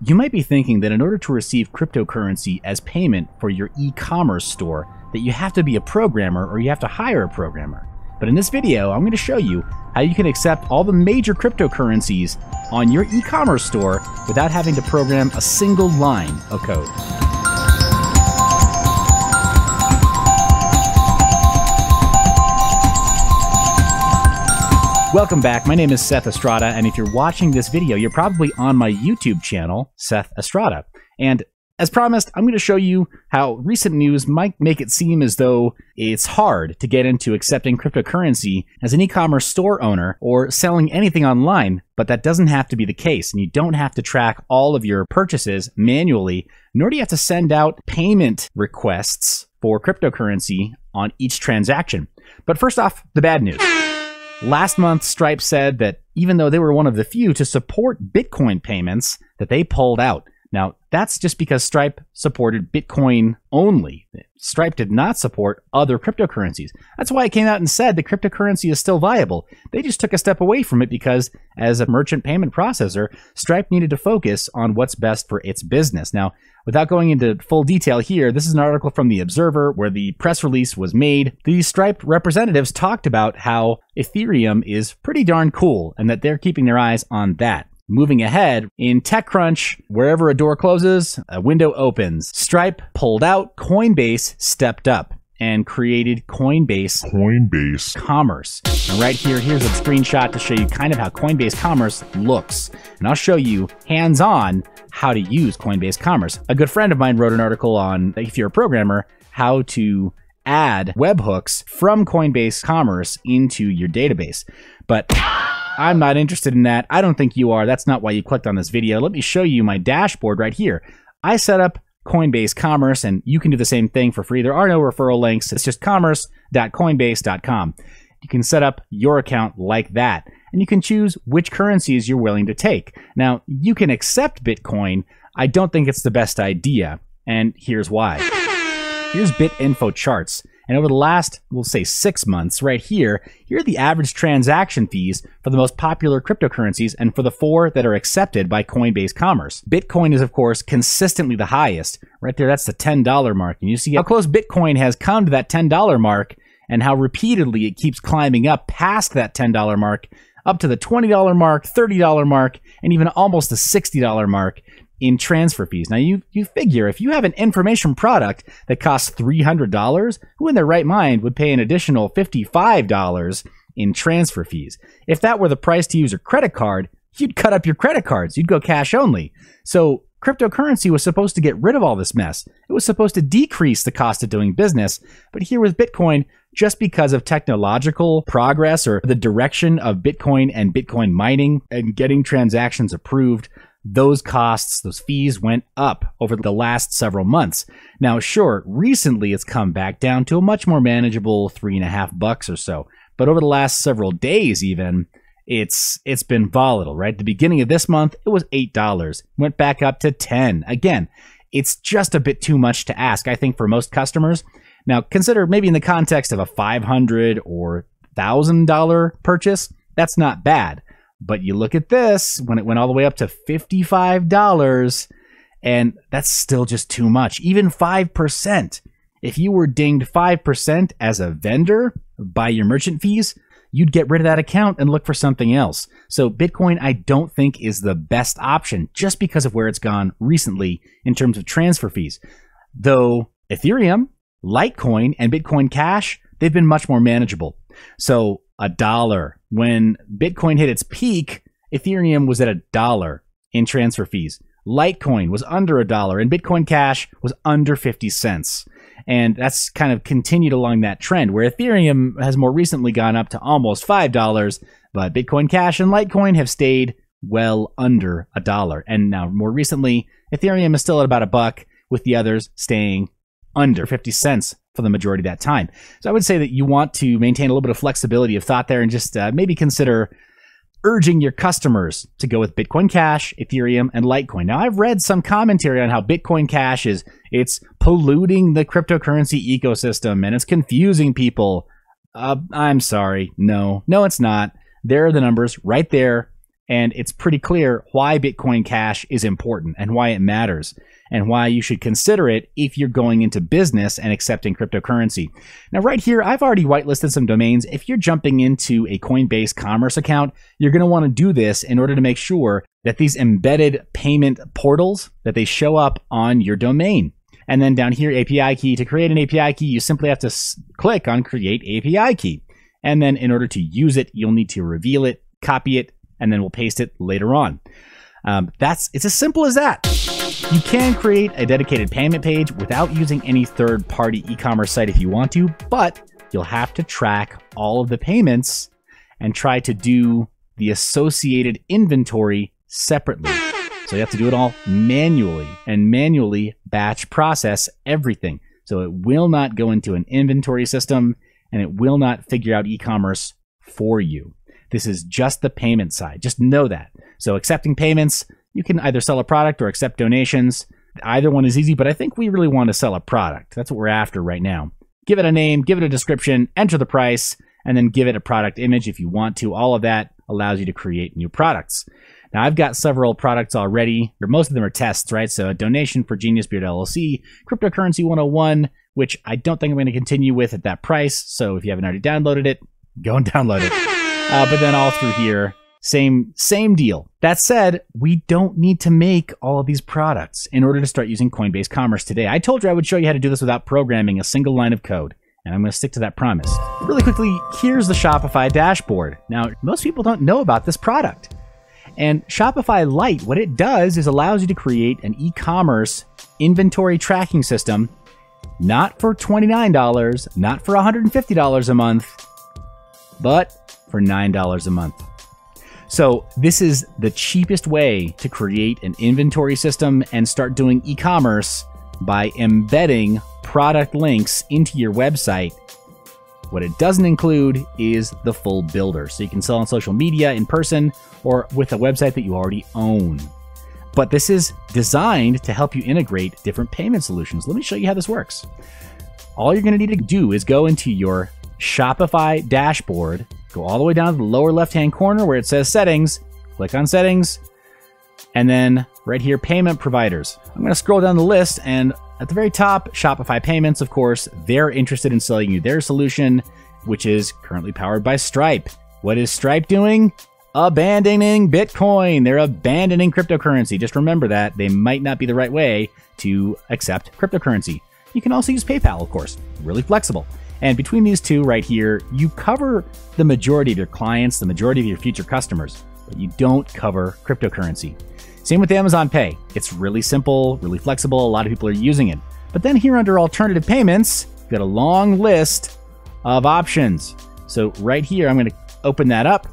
You might be thinking that in order to receive cryptocurrency as payment for your e-commerce store, that you have to be a programmer or you have to hire a programmer. But in this video, I'm going to show you how you can accept all the major cryptocurrencies on your e-commerce store without having to program a single line of code. Welcome back. My name is Seth Estrada, and if you're watching this video, you're probably on my YouTube channel, Seth Estrada. And as promised, I'm going to show you how recent news might make it seem as though it's hard to get into accepting cryptocurrency as an e-commerce store owner or selling anything online, but that doesn't have to be the case, and you don't have to track all of your purchases manually, nor do you have to send out payment requests for cryptocurrency on each transaction. But first off, the bad news. Last month, Stripe said that even though they were one of the few to support Bitcoin payments, that they pulled out. Now, that's just because Stripe supported Bitcoin only. Stripe did not support other cryptocurrencies. That's why it came out and said the cryptocurrency is still viable. They just took a step away from it because, as a merchant payment processor, Stripe needed to focus on what's best for its business. Now, without going into full detail here, this is an article from The Observer where the press release was made. The Stripe representatives talked about how Ethereum is pretty darn cool and that they're keeping their eyes on that. Moving ahead, in TechCrunch, wherever a door closes, a window opens. Stripe pulled out, Coinbase stepped up and created Coinbase Coinbase Commerce. And right here, here's a screenshot to show you kind of how Coinbase Commerce looks. And I'll show you hands on how to use Coinbase Commerce. A good friend of mine wrote an article on, if you're a programmer, how to add webhooks from Coinbase Commerce into your database. But I'm not interested in that. I don't think you are. That's not why you clicked on this video. Let me show you my dashboard right here. I set up Coinbase Commerce, and you can do the same thing for free. There are no referral links. It's just commerce.coinbase.com. You can set up your account like that, and you can choose which currencies you're willing to take. Now, you can accept Bitcoin. I don't think it's the best idea, and here's why. Here's BitInfo charts. And over the last, we'll say six months, right here, here are the average transaction fees for the most popular cryptocurrencies and for the four that are accepted by Coinbase Commerce. Bitcoin is, of course, consistently the highest. Right there, that's the $10 mark. And you see how close Bitcoin has come to that $10 mark and how repeatedly it keeps climbing up past that $10 mark, up to the $20 mark, $30 mark, and even almost the $60 mark in transfer fees. Now you you figure if you have an information product that costs $300, who in their right mind would pay an additional $55 in transfer fees? If that were the price to use a credit card, you'd cut up your credit cards. You'd go cash only. So cryptocurrency was supposed to get rid of all this mess. It was supposed to decrease the cost of doing business. But here with Bitcoin, just because of technological progress or the direction of Bitcoin and Bitcoin mining and getting transactions approved, those costs, those fees went up over the last several months. Now, sure, recently it's come back down to a much more manageable three and a half bucks or so. But over the last several days, even, it's it's been volatile, right? At the beginning of this month, it was eight dollars, went back up to ten. Again, it's just a bit too much to ask, I think, for most customers. Now, consider maybe in the context of a five hundred or thousand dollar purchase, that's not bad. But you look at this when it went all the way up to $55, and that's still just too much. Even 5%. If you were dinged 5% as a vendor by your merchant fees, you'd get rid of that account and look for something else. So Bitcoin, I don't think is the best option just because of where it's gone recently in terms of transfer fees. Though Ethereum, Litecoin, and Bitcoin Cash, they've been much more manageable. So a dollar. When Bitcoin hit its peak, Ethereum was at a dollar in transfer fees. Litecoin was under a dollar, and Bitcoin Cash was under 50 cents. And that's kind of continued along that trend, where Ethereum has more recently gone up to almost $5, but Bitcoin Cash and Litecoin have stayed well under a dollar. And now, more recently, Ethereum is still at about a buck, with the others staying under 50 cents for the majority of that time. So I would say that you want to maintain a little bit of flexibility of thought there and just uh, maybe consider urging your customers to go with Bitcoin Cash, Ethereum, and Litecoin. Now, I've read some commentary on how Bitcoin Cash is it's polluting the cryptocurrency ecosystem and it's confusing people. Uh, I'm sorry. No, no, it's not. There are the numbers right there. And it's pretty clear why Bitcoin Cash is important and why it matters and why you should consider it if you're going into business and accepting cryptocurrency. Now, right here, I've already whitelisted some domains. If you're jumping into a Coinbase commerce account, you're going to want to do this in order to make sure that these embedded payment portals that they show up on your domain. And then down here, API key. To create an API key, you simply have to click on create API key. And then in order to use it, you'll need to reveal it, copy it, and then we'll paste it later on. Um, that's it's as simple as that. You can create a dedicated payment page without using any third-party e-commerce site if you want to, but you'll have to track all of the payments and try to do the associated inventory separately. So you have to do it all manually and manually batch process everything. So it will not go into an inventory system and it will not figure out e-commerce for you. This is just the payment side. Just know that. So accepting payments, you can either sell a product or accept donations. Either one is easy, but I think we really want to sell a product. That's what we're after right now. Give it a name, give it a description, enter the price, and then give it a product image if you want to. All of that allows you to create new products. Now, I've got several products already. Most of them are tests, right? So, a donation for Genius Beard LLC, Cryptocurrency 101, which I don't think I'm going to continue with at that price. So, if you haven't already downloaded it, go and download it. Uh, but then all through here, same same deal. That said, we don't need to make all of these products in order to start using Coinbase Commerce today. I told you I would show you how to do this without programming a single line of code, and I'm going to stick to that promise. Really quickly, here's the Shopify dashboard. Now, most people don't know about this product. And Shopify Lite, what it does is allows you to create an e-commerce inventory tracking system not for $29, not for $150 a month, but for $9 a month. So, this is the cheapest way to create an inventory system and start doing e commerce by embedding product links into your website. What it doesn't include is the full builder. So, you can sell on social media, in person, or with a website that you already own. But this is designed to help you integrate different payment solutions. Let me show you how this works. All you're going to need to do is go into your Shopify dashboard Go all the way down to the lower left hand corner where it says settings. Click on settings. And then right here, payment providers. I'm going to scroll down the list and at the very top, Shopify Payments, of course, they're interested in selling you their solution, which is currently powered by Stripe. What is Stripe doing? Abandoning Bitcoin. They're abandoning cryptocurrency. Just remember that. They might not be the right way to accept cryptocurrency. You can also use PayPal, of course. Really flexible. And between these two right here, you cover the majority of your clients, the majority of your future customers, but you don't cover cryptocurrency. Same with Amazon Pay. It's really simple, really flexible. A lot of people are using it. But then here under alternative payments, you've got a long list of options. So right here, I'm going to open that up.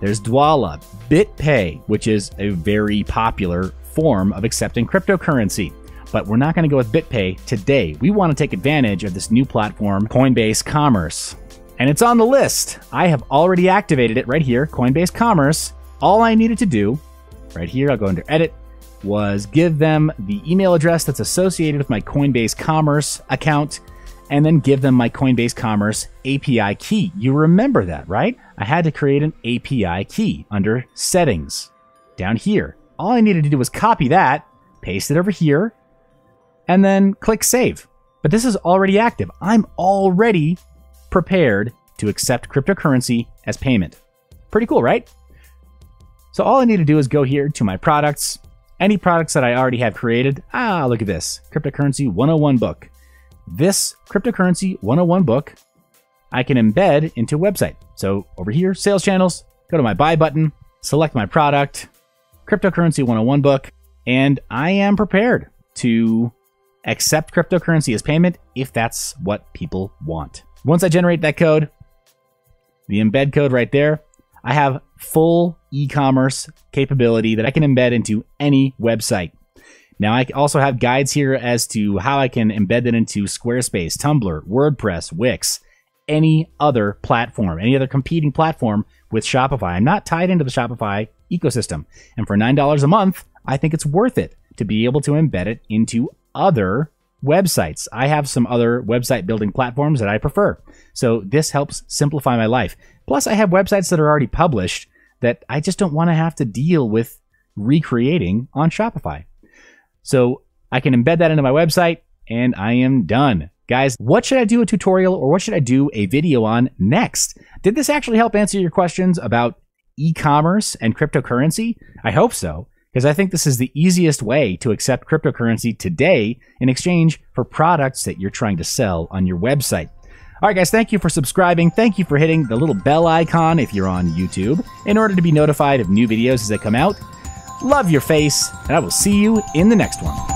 There's Dwolla, BitPay, which is a very popular form of accepting cryptocurrency but we're not going to go with BitPay today. We want to take advantage of this new platform, Coinbase Commerce. And it's on the list. I have already activated it right here, Coinbase Commerce. All I needed to do, right here, I'll go under Edit, was give them the email address that's associated with my Coinbase Commerce account and then give them my Coinbase Commerce API key. You remember that, right? I had to create an API key under Settings down here. All I needed to do was copy that, paste it over here, and then click save. But this is already active. I'm already prepared to accept cryptocurrency as payment. Pretty cool, right? So all I need to do is go here to my products, any products that I already have created. Ah, look at this Cryptocurrency 101 book. This Cryptocurrency 101 book I can embed into a website. So over here, sales channels, go to my buy button, select my product, Cryptocurrency 101 book, and I am prepared to accept cryptocurrency as payment if that's what people want. Once I generate that code, the embed code right there, I have full e commerce capability that I can embed into any website. Now, I also have guides here as to how I can embed it into Squarespace, Tumblr, WordPress, Wix, any other platform, any other competing platform with Shopify. I'm not tied into the Shopify ecosystem. And for $9 a month, I think it's worth it to be able to embed it into other websites. I have some other website building platforms that I prefer. So this helps simplify my life. Plus, I have websites that are already published that I just don't want to have to deal with recreating on Shopify. So I can embed that into my website and I am done. Guys, what should I do a tutorial or what should I do a video on next? Did this actually help answer your questions about e commerce and cryptocurrency? I hope so, because I think this is the easiest way to accept cryptocurrency today in exchange for products that you're trying to sell on your website. All right, guys, thank you for subscribing. Thank you for hitting the little bell icon if you're on YouTube in order to be notified of new videos as they come out. Love your face, and I will see you in the next one.